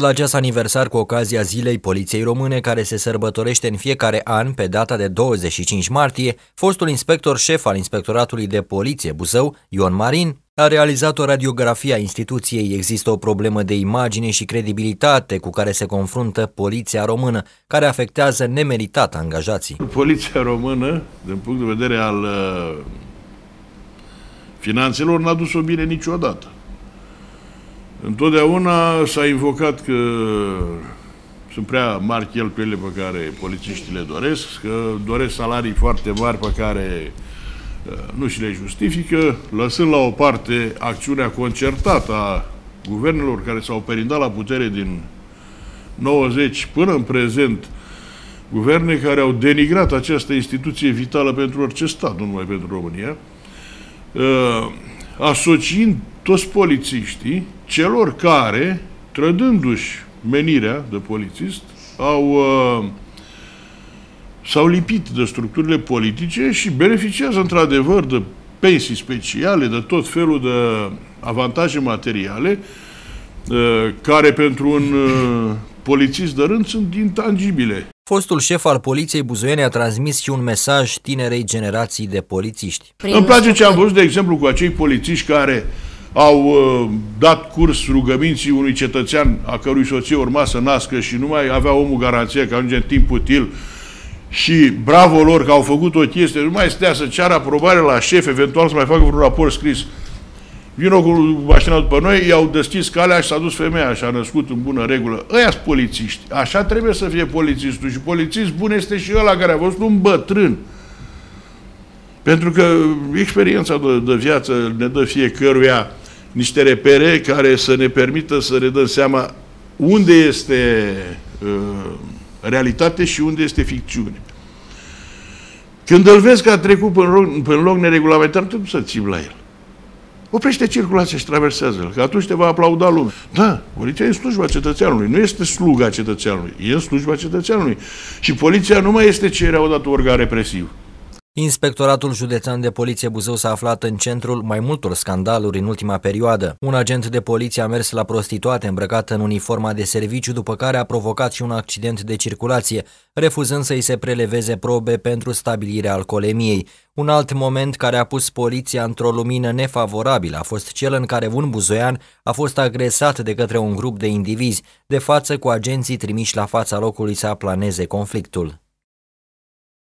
La acest aniversar cu ocazia Zilei Poliției Române, care se sărbătorește în fiecare an pe data de 25 martie, fostul inspector șef al Inspectoratului de Poliție Buzău, Ion Marin, a realizat o radiografie a instituției. Există o problemă de imagine și credibilitate cu care se confruntă poliția română, care afectează nemeritat angajații. Poliția română, din punct de vedere al uh, finanțelor, n-a dus-o bine niciodată. Întotdeauna s-a invocat că sunt prea mari cheltuielile pe care polițiștii le doresc, că doresc salarii foarte mari pe care uh, nu și le justifică, lăsând la o parte acțiunea concertată a guvernelor care s-au perindat la putere din 90 până în prezent, guverne care au denigrat această instituție vitală pentru orice stat, nu numai pentru România, uh, asociind toți polițiștii celor care, trădându-și menirea de polițist, au, uh, s-au lipit de structurile politice și beneficiază într-adevăr de pensii speciale, de tot felul de avantaje materiale, uh, care pentru un uh, polițist de rând sunt intangibile. Fostul șef al poliției buzoiene a transmis și un mesaj tinerei generații de polițiști. Prin Îmi place ce am văzut, de exemplu, cu acei polițiști care au uh, dat curs rugăminții unui cetățean a cărui soție urma să nască și nu mai avea omul garanție că ajunge în timp util și bravo lor că au făcut o chestie, nu mai stea să ceară aprobare la șef, eventual să mai facă vreun raport scris. Vino cu mașina după noi, i-au deschis calea și s-a dus femeia și a născut în bună regulă. Ăia sunt polițiști. Așa trebuie să fie polițistul. Și polițist bun este și ăla care a fost un bătrân. Pentru că experiența de, de viață ne dă fiecăruia niște repere care să ne permită să ne dăm seama unde este uh, realitate și unde este ficțiune. Când îl vezi că a trecut pe loc, pe loc neregulamentar, tu să ții la el. Oprește circulația și traversează-l, că atunci te va aplauda lumea. Da, poliția e în slujba cetățeanului, nu este sluga cetățeanului, e în slujba cetățeanului. Și poliția nu mai este ce era odată organ represiv. Inspectoratul Județean de Poliție Buzău s-a aflat în centrul mai multor scandaluri în ultima perioadă. Un agent de poliție a mers la prostituate îmbrăcată în uniforma de serviciu, după care a provocat și un accident de circulație, refuzând să-i se preleveze probe pentru stabilirea alcoolemiei. Un alt moment care a pus poliția într-o lumină nefavorabilă a fost cel în care un buzoian a fost agresat de către un grup de indivizi, de față cu agenții trimiși la fața locului să aplaneze conflictul.